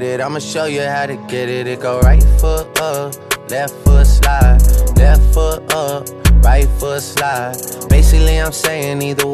it. I'ma show you how to get it. It go right foot up, left foot slide, left foot up, right foot slide. Basically, I'm saying either way.